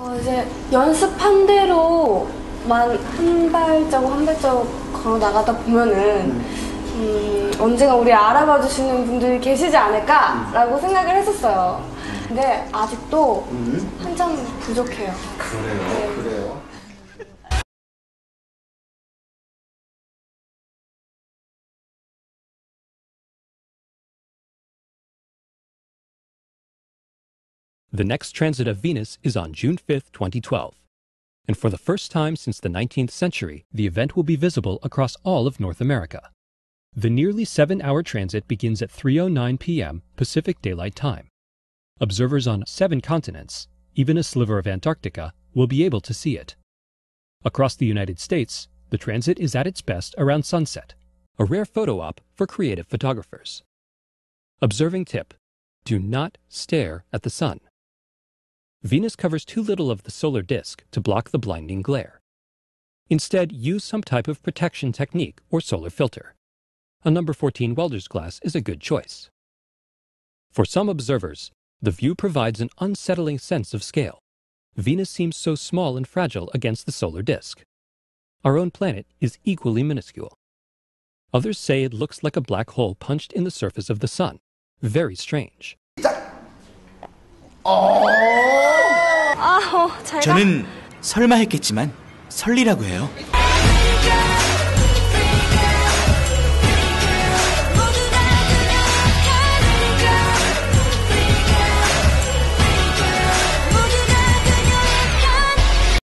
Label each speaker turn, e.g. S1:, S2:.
S1: 어, 이제 연습한 대로만 한 발자국 한 발자국 걸어 나가다 보면은 음, 언젠가 우리 알아봐 주시는 분들이 계시지 않을까라고 생각을 했었어요. 근데 아직도 한참 부족해요.
S2: 그래요, 그래요.
S3: The next transit of Venus is on June 5, 2012. And for the first time since the 19th century, the event will be visible across all of North America. The nearly seven hour transit begins at 3.09 p.m. Pacific Daylight Time. Observers on seven continents, even a sliver of Antarctica, will be able to see it. Across the United States, the transit is at its best around sunset, a rare photo op for creative photographers. Observing tip do not stare at the sun. Venus covers too little of the solar disk to block the blinding glare. Instead, use some type of protection technique or solar filter. A number 14 welder's glass is a good choice. For some observers, the view provides an unsettling sense of scale. Venus seems so small and fragile against the solar disk. Our own planet is equally minuscule. Others say it looks like a black hole punched in the surface of the sun. Very strange.
S1: 아, 어, 잘 가.
S4: 저는 설마 했겠지만 설리라고 해요.